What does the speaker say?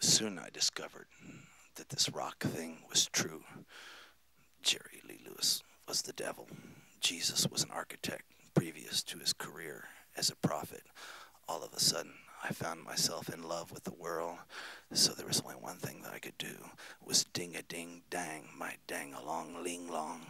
Soon I discovered that this rock thing was true. Jerry Lee Lewis was the devil. Jesus was an architect previous to his career as a prophet. All of a sudden, I found myself in love with the world. So there was only one thing that I could do was ding a ding dang my dang along ling long.